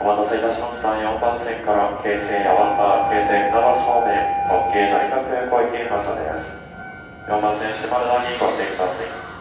お待たせいたしました。4番線から京成八幡、京成船橋方面、特急大学空港行き発車です。4番線、島田にご停車てください。